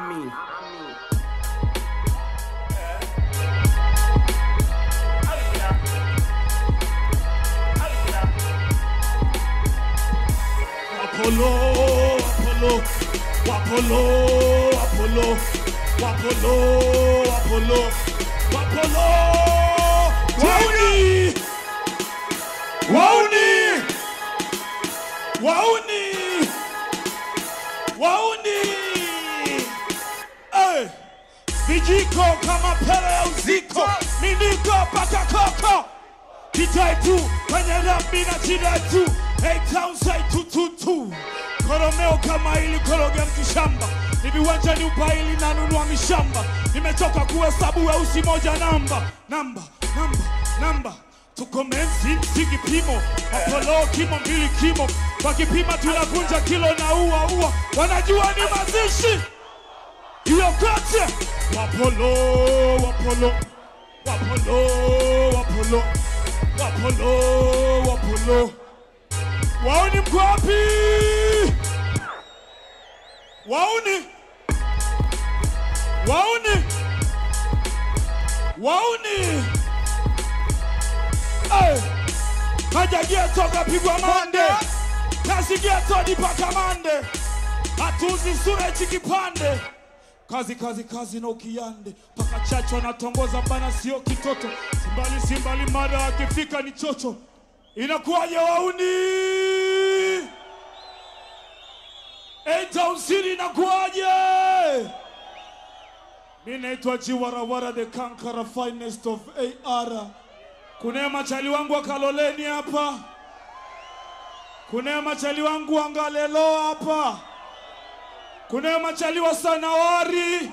I, mean. Apollo, Apollo, Apollo, Apollo, Apollo, Apollo, Apollo. Vijiko kama pele ya uziko, niniko paka koko. Kitai tu, kwenye rambi na chida tu Hey town say tu tu tu. Koromeo kama ili koroga mtu Ni viwanja ni upaili na nunua mishamba. Nimechoka kuhesabu weusi moja namba. Namba, namba, namba. Tuko si kipimo pimo kimo mbili kimo. Wakipima tunavunja kilo na ua ua. Wanajua ni mazishi hiyo Wapolo, Wapolo, Wapolo, Wapolo, Wapolo, Wapolo. Wauni mko wapi? Wauni, wauni, wauni. Hey. Haja geto kapigwa mande, kazi geto ni paka mande, hatuzi sura chikipande kipande kazi kazi kazi na ukiyande paka chacho anatongoza bana sio kitoto. Simbali simbali mada akifika ni chocho. Inakuwaje wauni? Etausiri inakuwaje? Mi naitwa jiwarawara the kankara finest of AR kunaye machali wangu akaloleni hapa. Kunaye machali wangu angaleloa hapa kunaye majaliwa sanawari.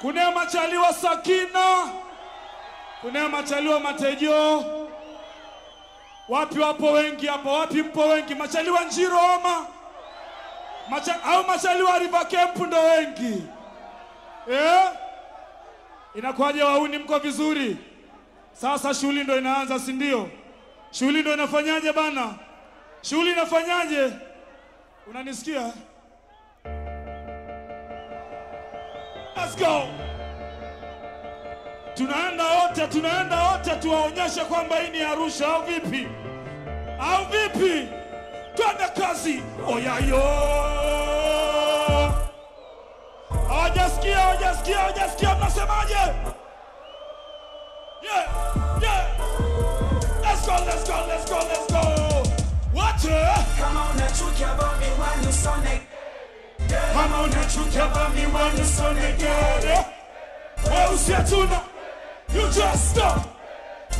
Kunaye majaliwa sakina. Kunaye majaliwa wa matejo wapi wapo wengi hapa? Wapi mpo wengi? Majaliwa wa njiroma Macha, au machali wa river camp ndo wengi. Eh? inakuwaje wauni mko vizuri? Sasa shughuli ndo inaanza si ndio? Shughuli ndo inafanyaje bana? Shughuli inafanyaje? Unanisikia Let's go. Tunaenda wote, tunaenda wote tuwaonyeshe kwamba hii ni Arusha au vipi? Au vipi? Twende kazi. Oyayo. Hawajasikia, hawajasikia, hawajasikia mnasemaje? Yeah, yeah. Let's go, let's go, let's go, let's go. What? Kama unachukia Bobby let's Kama tukiapa miwani sonegere weusiatuna you just stop.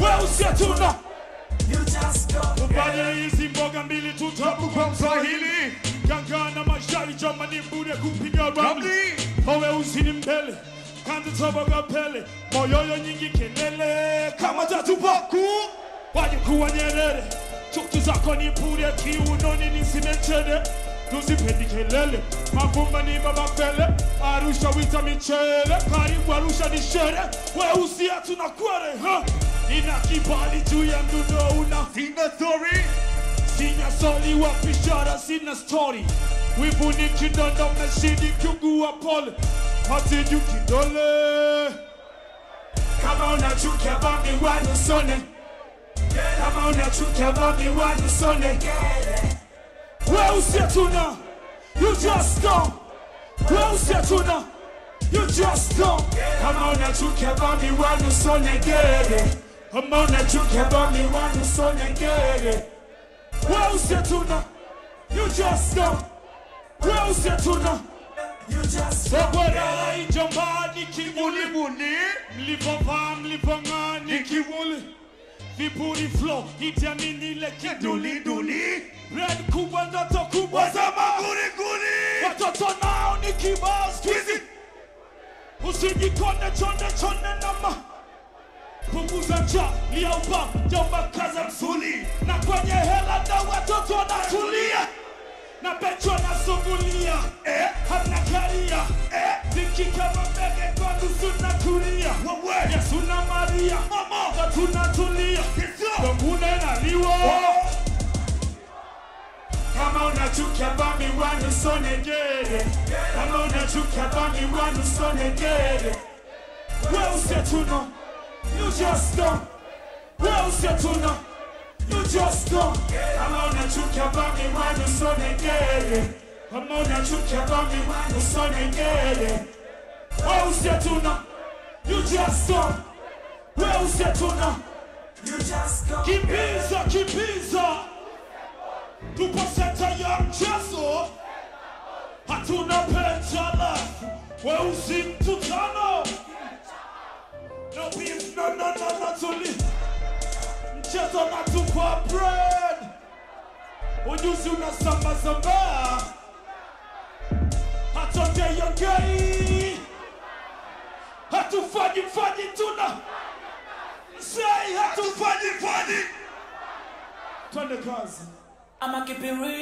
Weusiatuna upande hizi mboga mbili tutapu kwa mswahili mganga na mashari jamani mbure kupiga ramli maweusi ni mbele kandi toboga pele? Moyoyo nyingi kelele kama tatupaku wajikuwa nyerere chuki zako ni bure kiunoni nisimechene Tusipendi kelele Mavumba ni baba fele Arusha wita michele Karibu Arusha ni shere Weusi hatuna kwere ha? Nina kibali juu ya mdundo una Sina story. Sina soli wa pishara sina story. Wivu ni kidondo meshini kiugua pole. Hati juu kidole. Kama unachukia Bobby wanusone Kama unachukia Bobby wanusone where is your tuna? You just come. Where is your tuna? You just come. Come on and you can buy me one who's son again. Come on and you can buy me one who's son again. Where is your tuna? You just come. Where is your tuna? Sokwera ijomba nikiwuli wuli mlivovaa mlivong'aa nikiwuli Vipuri flow itiamini ile kiduli Red kubwa ndoto kubwa. Za maguriguri Watoto nao ni kibao. Skizi Usijikone chonde chonde nama Punguza cha liauba jomba kaza msuli. Na kwenye hela da watoto wanatulia na pecho nasugulia eh, hamna karia. Eh, viki kama unachukia bami wanu sonegere kama unachukia bami wanu sonegere we usiatuno you just don't. We usiatuno you just don't. Kama unachukia bami wanu sonegere kama unachukia bami wanu sonegere we usiatuno you just don't. We usiatuno you just don't. Kipiza kipiza. Tu tuposheta ya mchezo hatuna pecha lafu weusi mtutano nobimnanananatuli mchezo natupa bread ujuzi unasambazambaa hatoteyongei hatufanyi fanyi tuna. Sei hatufanyi fanyi. Twende kazi. I'ma keep it real.